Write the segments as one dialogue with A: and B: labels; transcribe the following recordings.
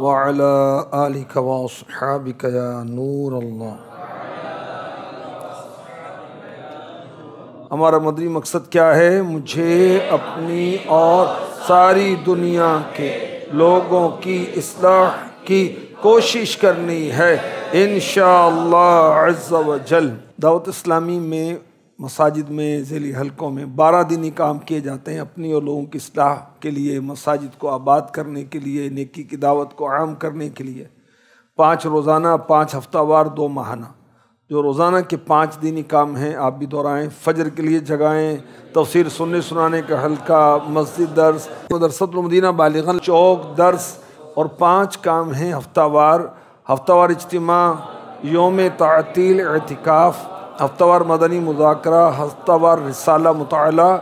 A: वाला आलिक वासहाबिक या नूर अल्लाह हमारा मदरी मकसद क्या है? मुझे अपनी और सारी दुनिया के लोगों की इसलाह की कोशिश करनी है। इन शजल दावत इस्लामी में मसाजिद में ज़ैली हलकों में बारह दिनी काम किए जाते हैं अपनी और लोगों की असलाह के लिए, मसाजिद को आबाद करने के लिए, नेकी की दावत को आम करने के लिए। पाँच रोज़ाना, पाँच हफ्तावार दो माहाना। जो रोज़ाना के पाँच दिनी काम हैं, आप भी दोहराएँ। फजर के लिए जगाएँ, तफसीर सुनने सुनाने का हल्का, मस्जिद दर्स दरसतमदीना बालिगन चौक दर्स, और पाँच काम हैं हफ्तावार हफ्तावार इज्तम, योम तातील एहतिकाफ़ हफ्तावार मदनी मुजाकरा, हफ्तावार रिसाला मुताला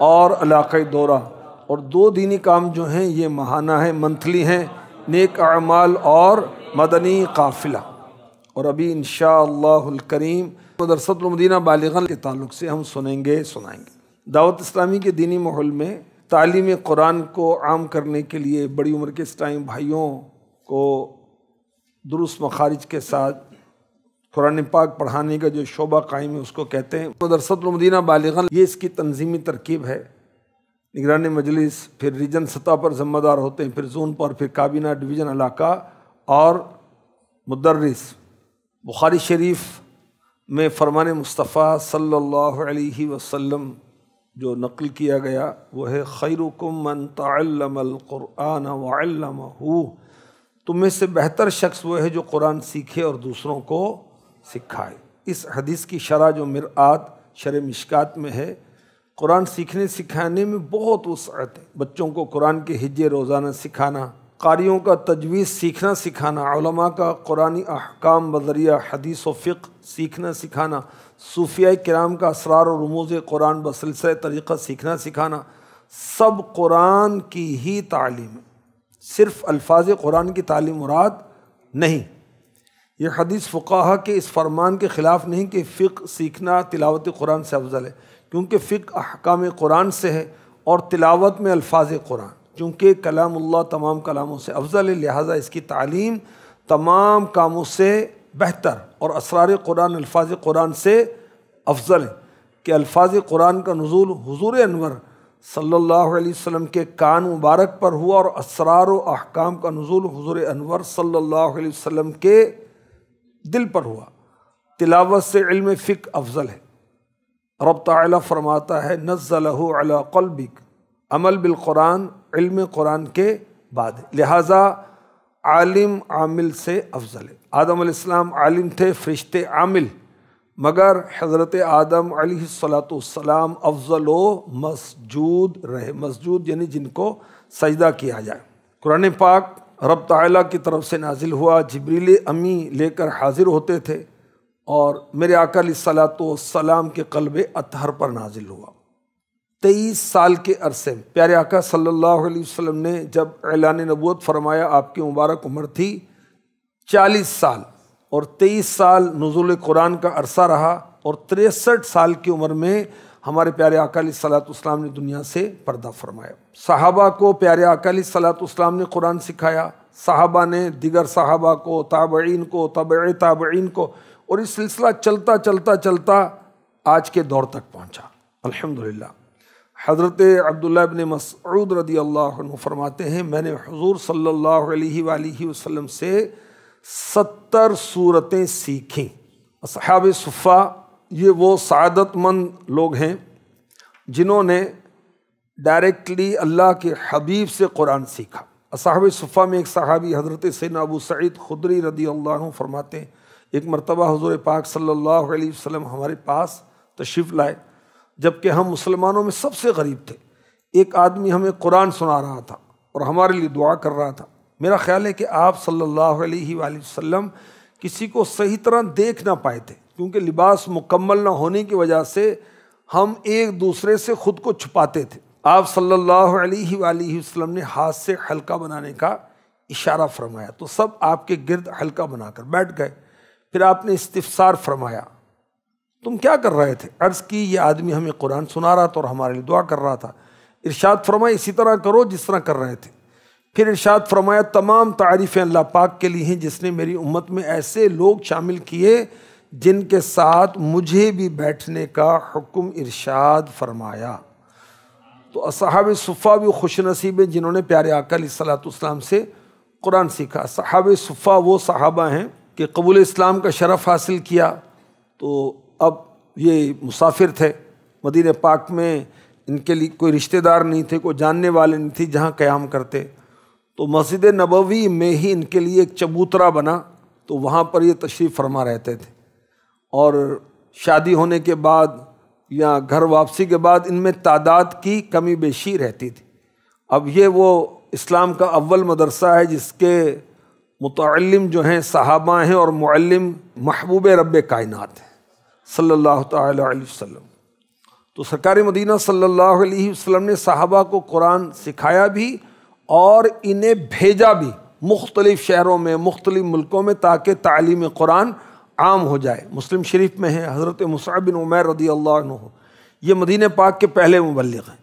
A: और इलाक़ दौरा। और दो दीनी काम जो हैं, ये महाना है, मंथली हैं, नेक अमाल और मदनी काफ़िला। और अभी इन करीम मदरसतमदीना बालिगन के ताल्लुक से हम सुनेंगे, सुनाएँगे। दावत इस्लामी के दीनी माहौल में तालीम कुरान को आम करने के लिए बड़ी उम्र के इस टाइम भाइयों को दुरुस्त मखारिज के साथ कुरान पाक पढ़ाने का जो शोबा कायम है, उसको कहते हैं। मदरसतमदीना बालिगन, ये इसकी तंजीमी तरकीब है। निगरान मजलिस, फिर रीजन सतह पर ज़िम्मेदार होते हैं, फिर जोन पर, फिर काबीना डिवीज़न इलाका और मुदर्रिस। बुखारी शरीफ में फरमान मुस्तफ़ा सल्लल्लाहु अलैहि वसल्लम जो नकल किया गया, वो है, खैरुकुम मन तल्लमक़ुरान वल्लमहू तुम में से बेहतर शख्स वो है जो कुरान सीखे और दूसरों को सिखाए इस हदीस की शरह जो मिरात शर मिशकात में है, कुरान सीखने सिखाने में बहुत वसअत है। बच्चों को कुरान के हिज्जे रोज़ाना सिखाना, कारियों का तजवीज़ सीखना सिखाना का कुरानी अहकाम बजरिया हदीस व फ़िक सीखना सिखाना, सूफिया कराम का असरार और रमूज़ कुरान बसलस तरीक़ा सीखना सिखाना, सब कुरान की ही तालीम सिर्फ़ अल्फाज कुरान की तालीम मुराद नहीं। ये हदीस फ़ुकाहा के इस फरमान के ख़िलाफ़ नहीं कि फ़िक सीखना तिलावत कुरान से अफजल है, क्योंकि फ़िक अहकाम कुरान से है और तिलावत में अल्फाज कुरान, क्योंकि कलामुल्लाह तमाम कलामों से अफजल है, लिहाजा इसकी तालीम तमाम कामों से बेहतर और असरार कुरान, अल्फाज कुरान से अफजल है कि अल्फाज कुरान का नज़ुल हुजूर अनवर सल्लल्लाहु अलैहि वसल्लम के कान मुबारक पर हुआ और असरार अहकाम का नज़ुल हुजूर अनवर सल्लल्लाहु अलैहि वसल्लम के दिल पर हुआ। तिलावत से इल्म फ़िक अफजल है। रब ताला फरमाता है क़ल्बिक। अमल बिल कुरान, इल्म कुरान के बाद। लिहाजा आलिम आमिल से अफजल है। आदम इस्लाम आलिम थे, फरिश्ते आमिल। मगर हज़रत आदम सलाम अफजल व मसजूद रहे। मसजूद यानी जिनको सजदा किया जाए। कुरान पाक रब ताला की तरफ़ से नाजिल हुआ। जबरील अमी लेकर हाजिर होते थे और मेरे आका सलाम के कल्ब अतहर पर नाजिल हुआ। तेईस साल के अरसे में प्यारे आका सल्लल्लाहु अलैहि वसल्लम ने जब ऐलान नबूत फरमाया, आपकी मुबारक उम्र थी चालीस साल और तेईस साल नजुल कुरान का अरसा रहा और तिरसठ साल की उम्र में हमारे प्यारे अकाली सलातम ने दुनिया से पर्दा फरमाया। साहबा को प्यारे अकाली सलातम ने कुरान सिखाया। साहबा ने दिगर साहबा को, ताबईन को तब ताबईन को, और इस सिलसिला चलता चलता चलता आज के दौर तक पहुँचा। अल्हम्दुलिल्लाह। हज़रत अब्दुल्ला इबन मसऊद रदी अल्लाह फरमाते हैं, मैंने हजूर अलैहि वसल्लम से सत्तर सूरतें सीखीं। असहाब सुफ़ा ये वो सदतमंद लोग हैं जिन्होंने डायरेक्टली अल्लाह के हबीब से कुरान सीखा। असहाब सुफ़ा में एक सहाबी हज़रत सैन अबू सईद खुदरी रदी अल्लाह फरमाते एक मरतबा हजूर पाक सल्लल्लाहु अलैहि वसल्लम हमारे पास तशरीफ़ लाए, जबकि हम मुसलमानों में सबसे गरीब थे। एक आदमी हमें कुरान सुना रहा था और हमारे लिए दुआ कर रहा था। मेरा ख्याल है कि आप सल्लल्लाहु अलैहि वसल्लम किसी को सही तरह देख ना पाए थे। क्योंकि लिबास मुकम्मल ना होने की वजह से हम एक दूसरे से खुद को छुपाते थे। आप सल्लल्लाहु अलैहि वसल्लम ने हाथ से हल्का बनाने का इशारा फरमाया। तो सब आपके गिर्द हल्का बनाकर बैठ गए। फिर आपने इस्तफसार फरमाया। तुम क्या कर रहे थे? अर्ज़ की, ये आदमी हमें कुरान सुना रहा था और हमारे लिए दुआ कर रहा था। इरशाद फरमाया, इसी तरह करो जिस तरह कर रहे थे। फिर इरशाद फरमाया, तमाम तारीफ़ें अल्लाह पाक के लिए हैं जिसने मेरी उम्मत में ऐसे लोग शामिल किए जिनके साथ मुझे भी बैठने का हुक्म इरशाद फरमाया। तो असहाब सुफ़ा भी खुश नसीब हैं, जिन्होंने प्यारे आकल सलाम से कुरान सीखा। सहाब सुफ़ा वो सहाबा हैं कि कबूल इस्लाम का शरफ़ हासिल किया। तो अब ये मुसाफिर थे, मदीन पाक में इनके लिए कोई रिश्तेदार नहीं थे, कोई जानने वाले नहीं थे जहाँ क़याम करते। तो मस्जिद नबवी में ही इनके लिए एक चबूतरा बना तो वहाँ पर ये तशरीफ़ फरमा रहते थे। और शादी होने के बाद या घर वापसी के बाद इनमें तादाद की कमी बेशी रहती थी। अब ये वो इस्लाम का अव्वल मदरसा है जिसके मुतम जो हैं, सहाबा हैं और मुअल्लिम महबूब रब कायनात हैं, सल्लल्लाहु अलैहि वसल्लम। तो सरकार मदीना सल्लल्लाहु अलैहि वसल्लम ने सहाबा को कुरान सिखाया भी और इन्हें भेजा भी मुख्तलिफ़ शहरों में, मुख्तलिफ़ मुल्कों में ताकि तालीम कुरान आम हो जाए। मुस्लिम शरीफ में है, हज़रत मुसब बिन उमैर रदी अल्लाह ये मदीन पाक के पहले मुबलग हैं।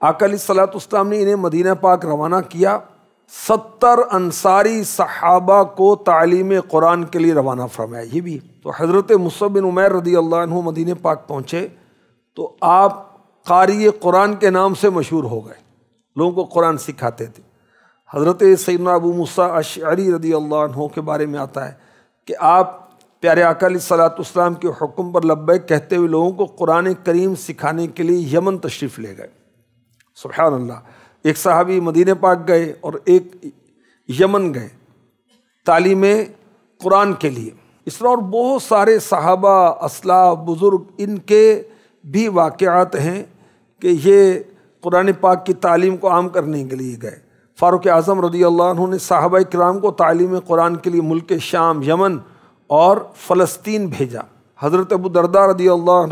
A: आकली सलातम ने इन्हें मदीना पाक रवाना किया। सत्तर अंसारी सहाबा को तालीम कुरान के लिए रवाना फरमाया। ये भी तो हज़रत मुसब बिन उमैर रदी अल्लाह मदीने पाक पहुँचे तो आप कारी कुरान के नाम से मशहूर हो गए। लोगों को कुरान सिखाते थे। हज़रत सैदना अबू मूसा अशरी रदी अल्लाह के बारे में आता है कि आप प्यारे अकाल सलातम के हुक्म पर लब्बैक कहते हुए लोगों को कुरान करीम सिखाने के लिए यमन तशरीफ़ ले गए। सुबहान अल्लाह एक साहबी मदीने पाक गए और एक यमन गए तालीम कुरान के लिए। इस तरह और बहुत सारे सहाबा असला बुज़ुर्ग इनके भी वाक़ात हैं कि ये कुरान पाक की तालीम को आम करने के लिए गए। फ़ारूक आज़म रदी अल्लाह ने साहबा कराम को तालीम कुरान के लिए मुल्क शाम यमन और फ़लस्तीन भेजा। हज़रत अबू दरदा रदी अल्लाह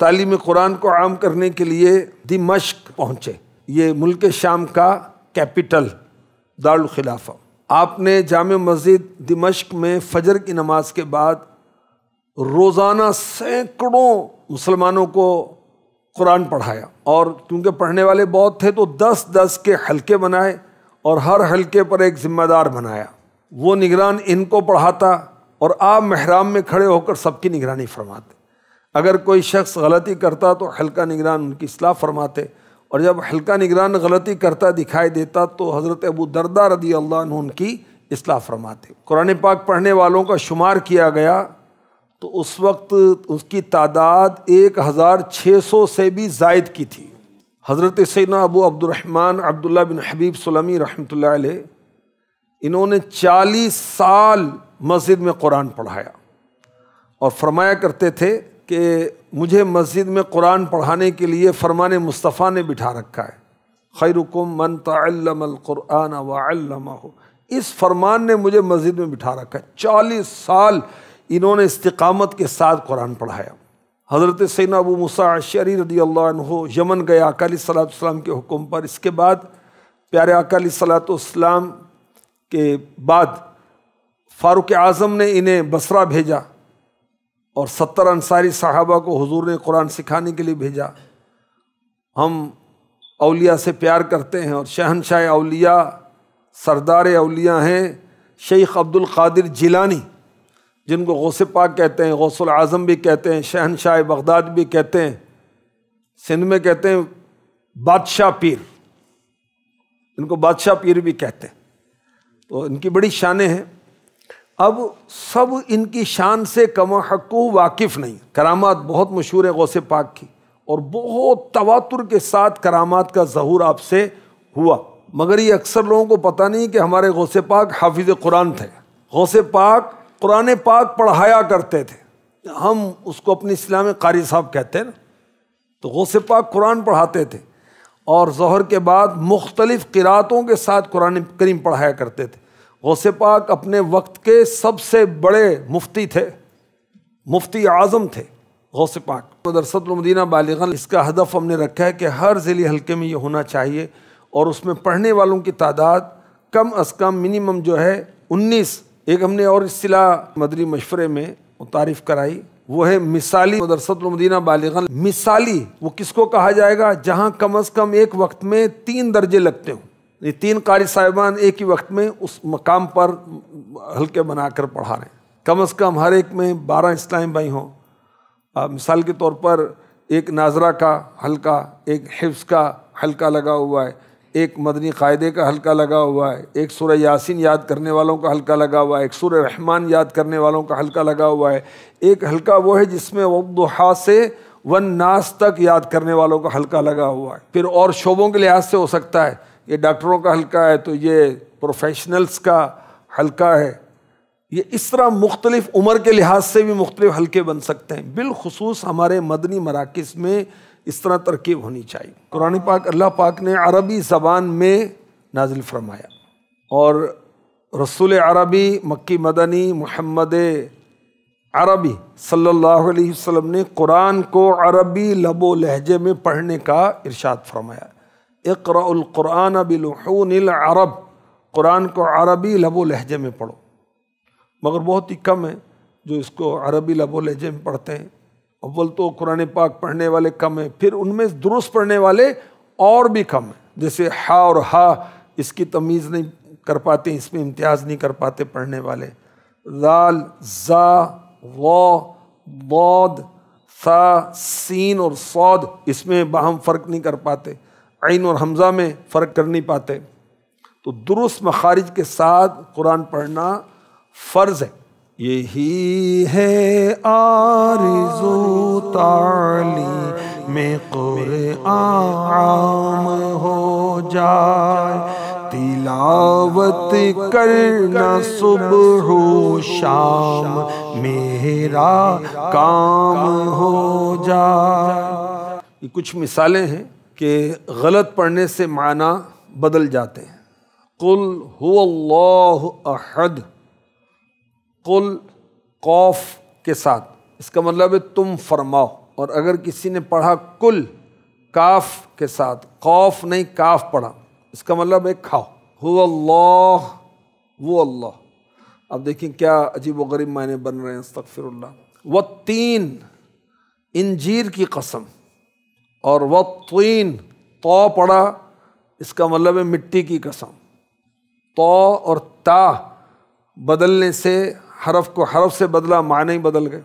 A: तालीम कुरान को आम करने के लिए दिमश्क पहुँचे। ये मुल्क शाम का कैपिटल दारुलखिलाफ़ा आपने जाम मस्जिद दिमश्क में फ़जर की नमाज़ के बाद रोज़ाना सैकड़ों मुसलमानों को कुरान पढ़ाया। और क्योंकि पढ़ने वाले बहुत थे तो दस दस के हलके बनाए और हर हलके पर एक ज़िम्मेदार बनाया। वो निगरान इनको पढ़ाता और आप महराम में खड़े होकर सबकी निगरानी फरमाते। अगर कोई शख्स गलती करता तो हल्का निगरान उनकी असलाह फरमाते। और जब हल्का निगरान गलती करता दिखाई देता तो हज़रत अबू दरदा रदी अल्लाह उनकी असलाह फरमाते। कुरान पाक पढ़ने वालों का शुमार किया गया तो उस वक्त उसकी तादाद एक हज़ार छः सौ से भी जायद की थी। हज़रत सैना अबू अब्दुलरहमान अब्दुल्ला बिन हबीब सलमी रहमत इन्होंने चालीस साल मस्जिद में कुरान पढ़ाया। और फरमाया करते थे कि मुझे मस्जिद में कुरान पढ़ाने के लिए फरमान मुस्तफ़ा ने बिठा रखा है। खैरुकुम मन तल्लमक़ुरान हो इस फरमान ने मुझे मस्जिद में बिठा रखा है। चालीस साल इन्होंने इस्तकामत के साथ कुरान पढ़ाया। हज़रत सैन अबू मूसा शरी रदी अल्लाह यमन गए अकाली सलाम के हुक्म पर। इसके बाद प्यारे अकाली सलाम के बाद फ़ारूक आज़म ने इन्हें बसरा भेजा और सत्तर अंसारी साहबा को हुजूर ने कुरान सिखाने के लिए भेजा। हम अलिया से प्यार करते हैं और शहनशाह अलिया सरदार अलिया हैं, शेख अब्दुल कादिर जिलानी, जिनको गौस पाक कहते हैं, गौसल आज़म भी कहते हैं, शहनशाह बगदाद भी कहते हैं, सिंध में कहते हैं, बादशाह पीर। इनको बादशाह पीर भी कहते हैं। तो इनकी बड़ी शानें हैं। अब सब इनकी शान से कम हकू वाकिफ़ नहीं। करामात बहुत मशहूर है गौसे पाक की। और बहुत तवातुर के साथ करामात का जहूर आपसे हुआ। मगर ये अक्सर लोगों को पता नहीं कि हमारे गौसे पाक हाफिज़ कुरान थे। गौसे पाक कुरान पाक पढ़ाया करते थे। हम उसको अपने इस्लाम कारी साहब कहते हैं ना। तो गौसे पाक कुरान पढ़ाते थे। और जहर के बाद मुख्तलिफ़ किरातों के साथ कुरान करीम पढ़ाया करते थे। गौसे पाक अपने वक्त के सबसे बड़े मुफ्ती थे। मुफ्ती आज़म थे गौसे पाक मदरसतमदीना बालिगन, इसका हदफ हमने रखा है कि हर ज़िली हल्के में ये होना चाहिए और उसमें पढ़ने वालों की तादाद कम अज़ कम मिनिमम जो है उन्नीस। एक हमने और असिला मदरी मशवरे में तारीफ़ कराई, वो है मिसाली। मदरसतमदीना बालिगन, मिसाली, वो किसको कहा जाएगा? जहाँ कम अज़ कम एक वक्त में तीन दर्जे लगते हों। ये तीन कारी साहिबान एक ही वक्त में उस मकाम पर हल्के बनाकर पढ़ा रहे हैं। कम अज़ कम हर एक में बारह इस्लाम भाई हों। मिसाल के तौर पर एक नाजरा का हल्का, एक हिफ्स का हल्का लगा हुआ है, एक मदनी कायदे का हल्का लगा हुआ है, एक सुर यासिन याद करने वालों का हल्का लगा हुआ है, एक सुर रहमान याद करने वालों का हल्का लगा हुआ है। एक हल्का वो है जिसमें वहा से वन नास तक याद करने वालों का हल्का लगा हुआ है। फिर और शोबों के लिहाज से हो सकता है ये डॉक्टरों का हल्का है तो ये प्रोफेशनल्स का हल्का है। ये इस तरह मुख्तलिफ़ उम्र के लिहाज से भी मुख्तलिफ़ हल्के बन सकते हैं। बिलखसूस हमारे मदनी मराकज़ में इस तरह तरकीब होनी चाहिए। कुरान पाक, अल्लाह पाक ने अरबी ज़बान में नाजिल फरमाया। और रसूल अरबी, मक्की मदनी, मोहम्मद अरबी सल्लल्लाहु अलैहि वसल्लम ने कुरान को अरबी लबो लहजे में पढ़ने का इरशाद फरमाया। इकरान बिलून अरब। कुरान को अरबी लबो लहजे में पढ़ो। मगर बहुत ही कम है जो इसको अरबी लबो लहजे में पढ़ते हैं। अव्वल तो कुरान पाक पढ़ने वाले कम हैं, फिर उनमें दुरुस्त पढ़ने वाले और भी कम हैं। जैसे हा और हा, इसकी तमीज़ नहीं कर पाते, इसमें इम्तियाज़ नहीं कर पाते पढ़ने वाले। लाल, जा वौद, सा, सीन और सौद, इसमें बाहम फ़र्क नहीं कर पाते। आइन और हमज़ा में फ़र्क कर नहीं पाते। तो दुरुस्त मखारिज के साथ कुरान पढ़ना फ़र्ज़ है। यही है आरज़ू ताली में आम हो जाए। तिलावत करना सुबह शाम मेरा काम हो जाए। ये कुछ मिसालें हैं। कि गलत पढ़ने से माना बदल जाते हैं। कुल अहद, कुल कौफ के साथ। इसका मतलब है तुम फरमाओ। और अगर किसी ने पढ़ा कुल काफ के साथ, कौफ नहीं, काफ पढ़ा, इसका मतलब है खाओ। हु अल्लाह वो अल्लाह। अब देखिए क्या अजीब व गरीब मायने बन रहे हैं अस्तफिर व तीन इंजीर की कसम। और व तीन तो पढ़ा इसका मतलब है मिट्टी की कसम। तो और ता बदलने से हरफ को हरफ से बदला, माने ही बदल गए।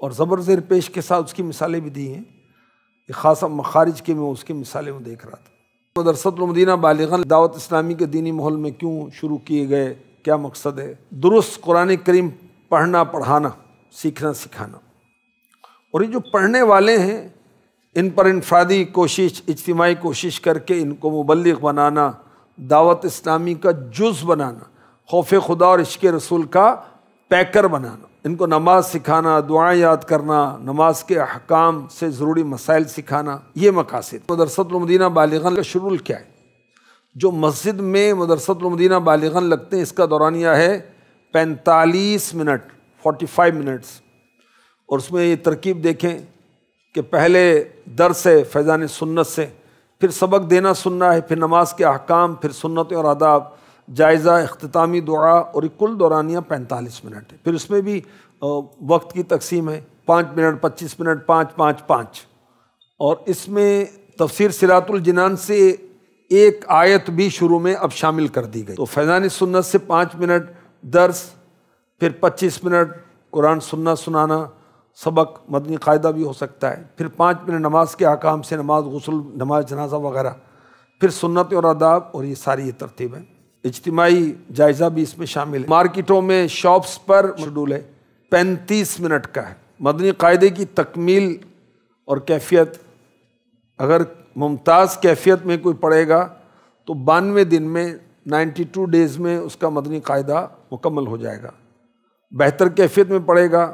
A: और ज़बर ज़ेर पेश के साथ उसकी मिसालें भी दी हैं। ख़ासा मखारिज के मैं उसकी मिसालें में देख रहा था। मदरसतमदीना बालिगन दावत इस्लामी के दीनी माहौल में क्यों शुरू किए गए? क्या मकसद है? दुरुस्त कुरान करीम पढ़ना, पढ़ाना, सीखना, सिखाना। और ये जो पढ़ने वाले हैं इन पर इनफरादी कोशिश इज्तमाही कोशिश करके इनको मुबलिक बनाना, दावत इस्लामी का जुज़ बनाना, खौफ खुदा और इश्क रसूल का पैकर बनाना, इनको नमाज़ सिखाना, दुआएँ याद करना, नमाज़ के अहकाम से ज़रूरी मसाइल सिखाना, ये मकासद। मदरसतमदीना बालिगन का शुरू क्या है? जो मस्जिद में मदरसतमदीना बालिगन लगते हैं, इसका दौरानिया है, पैंतालीस मिनट, फोर्टी फाइव मिनट्स, और उसमें ये तरकीब देखें कि पहले दर से, फैज़ान सुन्नत से, फिर सबक देना सुनना है, फिर नमाज़ के अहकाम, फिर सुन्नत और आदाब, जायज़ा अख्तामी दुआ और कुल दौरानिया पैंतालीस मिनट है। फिर उसमें भी वक्त की तकसीम है, पाँच मिनट, पच्चीस मिनट, पाँच पाँच पाँच। और इसमें तफसर सिरातुलजनान से एक आयत भी शुरू में अब शामिल कर दी गई। तो फैज़ान सुन्नत से पाँच मिनट दर्स, फिर पच्चीस मिनट कुरान सुनना सुनाना सबक, मदनी कायदा भी हो सकता है। फिर पाँच मिनट नमाज़ के आकाम से नमाज़, गसल, नमाज़, जनाजा वगैरह। फिर सुन्नत और आदाब और ये सारी ये तरतीब है। इज्तमाही जायज़ा भी इसमें शामिल है। मार्केटों में शॉप्स पर शेड्यूल है। पैंतीस मिनट का है। मदनी कायदे की तकमील और कैफियत। अगर मुमताज़ कैफियत में कोई पढ़ेगा तो बानवे दिन में 92 डेज़ में उसका मदनी कायदा मुकम्मल हो जाएगा। बेहतर कैफियत में पढ़ेगा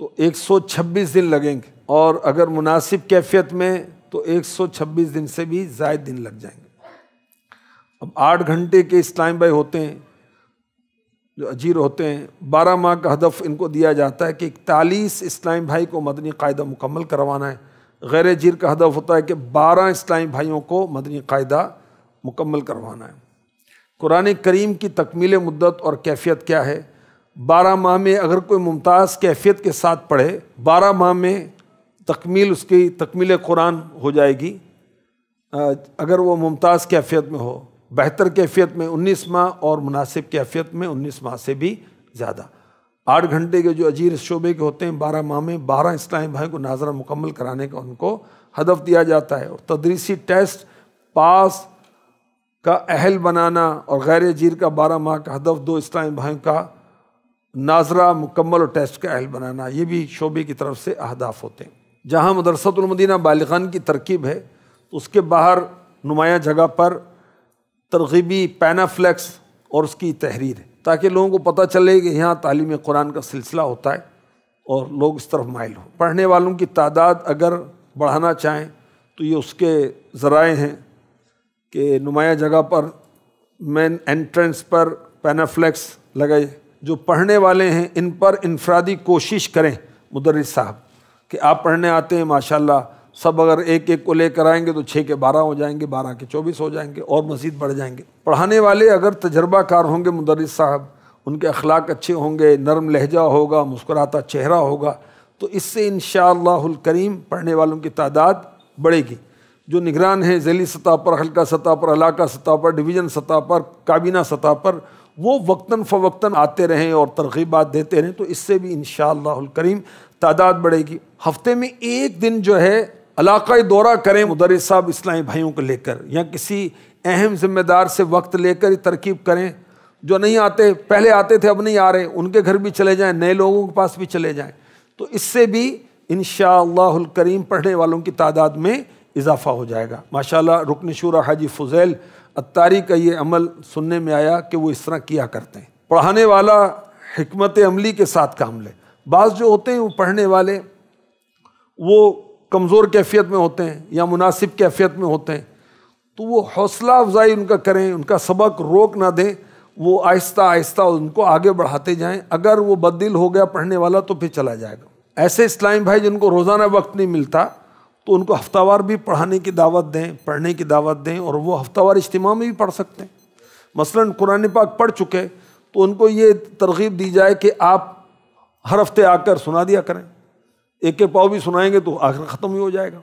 A: तो 126 दिन लगेंगे। और अगर मुनासिब कैफियत में तो 126 दिन से भी ज़ायद दिन लग जाएँगे। अब आठ घंटे के इस्लाम भाई होते हैं, जो अजीर होते हैं, बारह माह का हदफ इनको दिया जाता है कि इकतालीस इस्लामी भाई को मदनी कायदा मुकम्मल करवाना है। गैर अजीर का हदफ होता है कि बारह इस्लामी भाइयों को मदनी कायदा मुकम्मल करवाना है। कुरान करीम की तकमील मुद्दत और कैफियत क्या है? बारह माह में अगर कोई मुमताज़ कैफियत के साथ पढ़े, बारह माह में तकमील उसकी, तकमील कुरान हो जाएगी। अगर वो मुमताज़ कैफियत में हो, बेहतर कैफियत में 19 माह और मुनासिब कैफियत में 19 माह से भी ज़्यादा। आठ घंटे के जो अजीर शोबे के होते हैं, बारह माह में बारह इस्लामी भाई को नाजरा मुकम्मल कराने का उनको हदफ दिया जाता है। और तदरीसी टेस्ट पास का अहल बनाना और गैर अजीर का बारह माह का हदफ दो इस्लामी भाई का नाजरा मुकम्मल और टेस्ट का अहल बनाना, ये भी शोबे की तरफ़ से अहदाफ होते हैं। जहाँ मदरसतुलमदीना बालिगान की तरकीब है तो उसके बाहर नुमाया जगह पर तरगीबी पैनाफ्लेक्स और उसकी तहरीर है, ताकि लोगों को पता चले कि यहाँ तालीम कुरान का सिलसिला होता है और लोग इस तरफ़ माइल हो। पढ़ने वालों की तादाद अगर बढ़ाना चाहें तो ये उसके ज़राए हैं कि नुमाया जगह पर मेन एंट्रेंस पर पैनाफ्लेक्स लगाए। जो पढ़ने वाले हैं, इन पर इनफरादी कोशिश करें, मुदर्रिस साहब, कि आप पढ़ने आते हैं, माशाल्लाह, सब अगर एक एक को लेकर आएँगे तो छः के बारह हो जाएँगे, बारह के चौबीस हो जाएँगे, और मज़ीद बढ़ जाएँगे। पढ़ाने वाले अगर तजर्बाकार होंगे मुदरस साहब, उनके अखलाक अच्छे होंगे, नरम लहजा होगा, मुस्कुराता चेहरा होगा तो इससे इन करीम पढ़ने वालों की तादाद बढ़ेगी। जो निगरान है, ज़ैली सतह पर, हल्का सतह पर इलाका सतह पर, डिवीज़न सतह पर, काबीना सतह पर वो वक्ता फ़वक्ता आते रहें और तरगीबात देते रहें तो इससे भी इन करीम तादाद बढ़ेगी। हफ़्ते में एक दिन जो है इलाक़ाई दौरा करें मुदरस साहब, इस्लामी भाइयों को लेकर, या किसी अहम जिम्मेदार से वक्त लेकर तरकीब करें। जो नहीं आते, पहले आते थे, अब नहीं आ रहे, उनके घर भी चले जाएँ, नए लोगों के पास भी चले जाएँ। तो इससे भी इन करीम पढ़ने वालों की तादाद में इजाफा हो जाएगा। माशाल्लाह रुकन शूरा हाजी फुजैल अत्तारी का ये अमल सुनने में आया कि वो इस तरह किया करते हैं। पढ़ाने वाला हमत अमली के साथ काम ले। बाज़ जो होते हैं वो पढ़ने वाले, वो कमज़ोर कैफियत में होते हैं या मुनासिब कैफियत में होते हैं तो वो हौसला अफजाई उनका करें, उनका सबक रोक ना दें, वो आहिस्ता आहिस्ता उनको आगे बढ़ाते जाएँ। अगर वो बददिल हो गया पढ़ने वाला तो फिर चला जाएगा। ऐसे इस्लामी भाई जिनको रोज़ाना वक्त नहीं मिलता तो उनको हफ्तावार भी पढ़ाने की दावत दें, पढ़ने की दावत दें और वो हफ्तावार इज्तम में भी पढ़ सकते हैं। मसलन कुरान पाक पढ़ चुके तो उनको ये तरगीब दी जाए कि आप हर हफ़्ते आकर सुना दिया करें। एक के पाव भी सुनाएँगे तो आखिर ख़त्म ही हो जाएगा।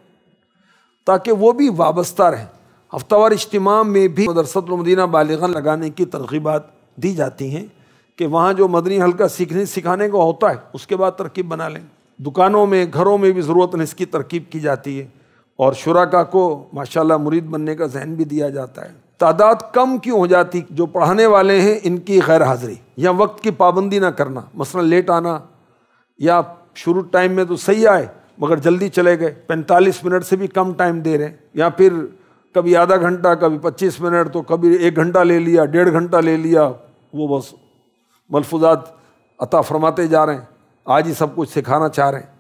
A: ताकि वो भी वाबस्ता रहें। हफ्तावार इज्तम में भी मदरसतमदीना बालिगन लगाने की तरगीबात दी जाती हैं कि वहाँ जो मदनी हल्का सीखने, सिखाने का होता है, उसके बाद तरकीब बना लें। दुकानों में, घरों में भी ज़रूरत इसकी तरकीब की जाती है। और शुरा को माशाल्लाह मुरीद बनने का जहन भी दिया जाता है। तादाद कम क्यों हो जाती? जो पढ़ाने वाले हैं, इनकी गैर हाज़िरी। या वक्त की पाबंदी ना करना। मसला लेट आना। या शुरू टाइम में तो सही आए, मगर जल्दी चले गए। पैंतालीस मिनट से भी कम टाइम दे रहे हैं। या फिर कभी आधा घंटा, कभी पच्चीस मिनट तो कभी एक घंटा ले लिया, डेढ़ घंटा ले लिया, वो बस मलफूजात अता फरमाते जा रहे हैं। आज ही सब कुछ सिखाना चाह रहे हैं।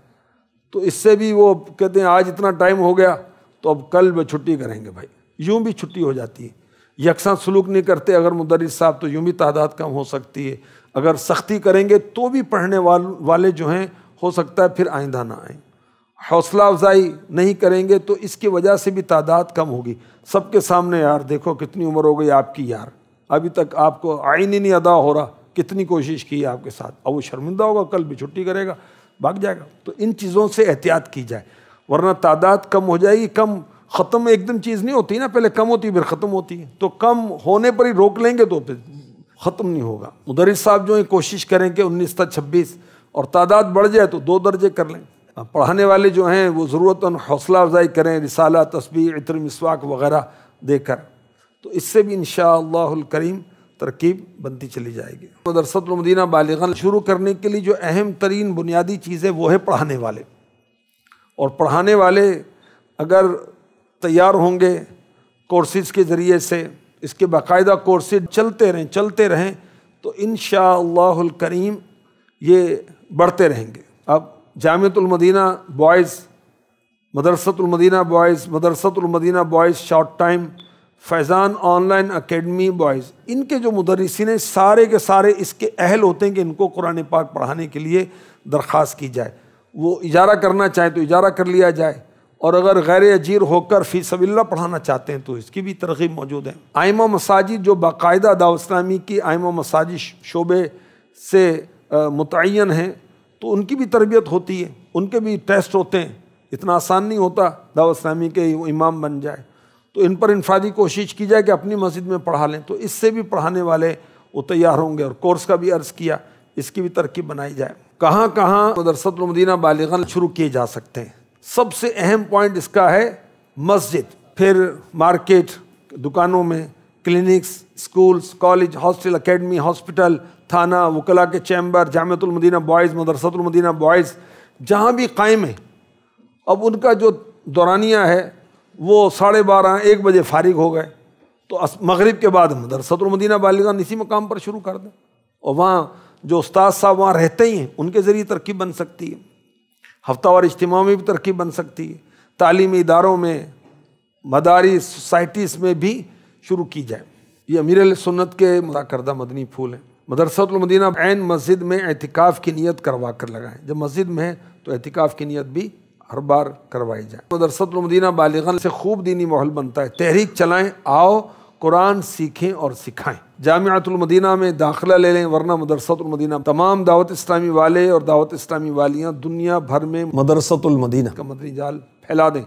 A: तो इससे भी वो कहते हैं आज इतना टाइम हो गया तो अब कल वे छुट्टी करेंगे भाई। यूँ भी छुट्टी हो जाती है। यकसा सलूक नहीं करते अगर मुदरस साहब तो यूँ भी तादाद कम हो सकती है। अगर सख्ती करेंगे तो भी पढ़ने वाल, वाले जो हैं हो सकता है फिर आइंदा ना आए। हौसला अफजाई नहीं करेंगे तो इसकी वजह से भी तादाद कम होगी। सबके सामने यार देखो कितनी उम्र हो गई आपकी यार। अभी तक आपको आइन ही नहीं अदा हो रहा। कितनी कोशिश की है आपके साथ? अब वो शर्मिंदा होगा, कल भी छुट्टी करेगा, भाग जाएगा। तो इन चीज़ों से एहतियात की जाए, वरना तादाद कम हो जाएगी, कम ख़त्म एकदम चीज़ नहीं होती ना, पहले कम होती, फिर ख़त्म होती है। तो कम होने पर ही रोक लेंगे तो फिर ख़त्म नहीं होगा। मुदरिस साहब जो है, कोशिश करें कि उन्नीस छब्बीस और तादाद बढ़ जाए तो दो दर्जे कर लें। पढ़ाने वाले जो हैं, वो ज़रूरत हौसला अफजाई करें, रिसाला तस्वीर इतर, मिसवाक वगैरह देकर। तो इससे भी इन करीम तरकीब बनती चली जाएगी। मदरसतमदीना बालिगन शुरू करने के लिए जो अहम तरीन बुनियादी चीज़ है वो है पढ़ाने वाले। और पढ़ाने वाले अगर तैयार होंगे कोर्सेज़ के ज़रिए से, इसके बाकायदा कोर्सेज चलते रहें चलते रहें तो इन करीम ये बढ़ते रहेंगे। अब Jamiatul Madina boys Madrasatul Madina boys Madrasatul Madina boys short time Faizan online academy boys, इनके जो मुदरसिन सारे के सारे इसके अहल होते हैं कि इनको कुरान पाक पढ़ाने के लिए दरख्वास्त की जाए। वो इजारा करना चाहें तो इजारा कर लिया जाए, और अगर गैर अजीर होकर फ़ी सबिल्ला पढ़ाना चाहते हैं तो इसकी भी तरगीब मौजूद है। आयमा मसाजिद जो बाकायदा दावस्लामी की आयमा मसाजिद शोबे से मुतन हैं तो उनकी भी तरबियत होती है, उनके भी टेस्ट होते हैं। इतना आसान नहीं होता दावस्लामी के इमाम बन जाए। तो इन पर इनफादी कोशिश की जाए कि अपनी मस्जिद में पढ़ा लें। तो इससे भी पढ़ाने वाले वो तैयार होंगे और कोर्स का भी अर्ज़ किया, इसकी भी तरकीब बनाई जाए। कहाँ कहाँ मदरसतमदीना बालिगन शुरू किए जा सकते हैं? सबसे अहम पॉइंट इसका है मस्जिद। फिर मार्केट, दुकानों में, clinics, schools, college, hostel academy hospital, थाना, वकला के chamber Jamiatul Madina boys Madrasatul Madina boys, जहाँ भी कायम है। अब उनका जो दौरानिया है वो साढ़े बारह, एक बजे फारिग हो गए। तो मगरिब के बाद मदरसतुलमदीना बालिगान इसी मकाम पर शुरू कर दें और वहाँ जो उस्ताद साहब वहाँ रहते ही हैं, उनके ज़रिए तरकीब बन सकती है। हफ्तावार इज्तम में भी तरकीब बन सकती है। तालीमी इदारों में, मदारी सोसाइटीज़ में भी शुरू की जाए। ये अमीर सुन्नत के मुदा करदा मदनी फूल हैं। मदरसतुलमदीना ऐन मस्जिद में एहतिकाफ़ की नीयत करवा कर लगाएँ। जब मस्जिद में है तो एहतिकाफ़ की नीयत भी हर बार करवाई जाए। मदरसतुलमदीना बालिगन से खूब दीनी माहौल बनता है। तहरीक चलाएँ, आओ, कुरान सीखें और सिखाएँ। जामियातुलमदीना में दाखिला ले लें, वरना मदरसतुलमदीना तमाम दावत इस्लामी वाले और दावत इस्लामी वालियाँ दुनिया भर में मदरसतुलमदीना का मदनी जाल फैला दें।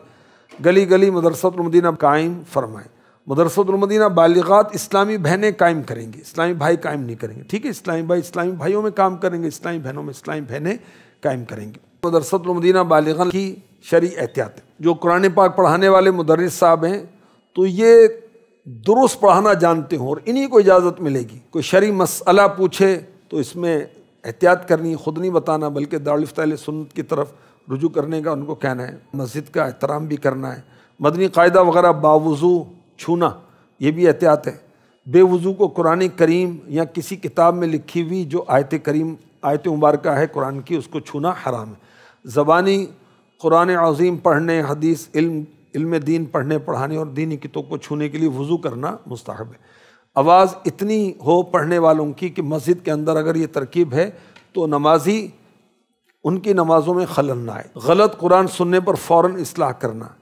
A: गली गली मदरसतुलमदीना कायम फरमाएँ। मदरसतुलमदीना बालिगात इस्लामी बहनें कायम करेंगे, इस्लामी भाई कायम नहीं करेंगे। ठीक है, इस्लामी भाई, इस्लामी भाइयों में काम करेंगे, इस्लामी बहनों में इस्लामी बहनें कायम करेंगे। मदरसतुलमदीना बालिगन की शरी एहतियात जो कुरान पाक पढ़ाने वाले मदरस साहब हैं तो ये दुरुस्त पढ़ाना जानते हों और इन्हीं को इजाज़त मिलेगी। कोई शरी मसला पूछे तो इसमें एहतियात करनी, खुद नहीं बताना, बल्कि दारफ्ताल सुन्नत की तरफ़ रुजू करने का उनको कहना है। मस्जिद का एहतराम भी करना है। मदनी कायदा वगैरह बावजू छूना, ये भी एहतियात है। बेवज़ू को कुरान करीम या किसी किताब में लिखी हुई जो आयत करीम, आयत मुबारक है कुरान की, उसको छूना हराम है। ज़बानी, कुरान अज़ीम पढ़ने, हदीस, इल्म इल्म दीन पढ़ने, पढ़ाने और दीनी कितों को छूने के लिए वज़ू करना मुस्तहब है। आवाज़ इतनी हो पढ़ने वालों की कि मस्जिद के अंदर अगर ये तरकीब है तो नमाजी, उनकी नमाज़ों में खलन ना आए। गलत कुरान सुनने पर फ़ौर असलाह करना।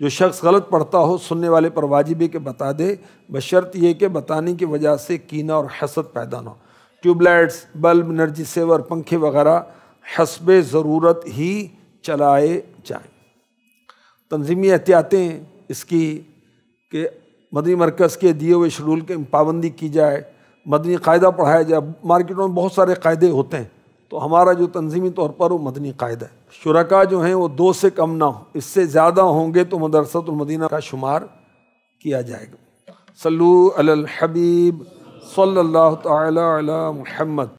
A: जो शख्स गलत पढ़ता हो, सुनने वाले पर वाजिब के बता दे, बशर्त ये कि बताने की वजह से कीना और हसद पैदा ना हो। ट्यूबलाइट्स, बल्ब, एनर्जी सेवर, पंखे वगैरह हसब ज़रूरत ही चलाए जाएँ। तंजीमी एहतियातें इसकी कि मदनी मरकज़ के दिए हुए शेड्यूल के पाबंदी की जाए, मदनी कायदा पढ़ाया जाए। मार्केटों में बहुत सारे कायदे होते हैं तो हमारा जो तंजीमी तौर पर वो मदनी कायदा है। शुरा जो हैं वो दो से कम ना हो, इससे ज़्यादा होंगे तो मदरसतमदीना का शुमार किया जाएगा। सल्लु अल हबीब सल्लल्लाहु ताला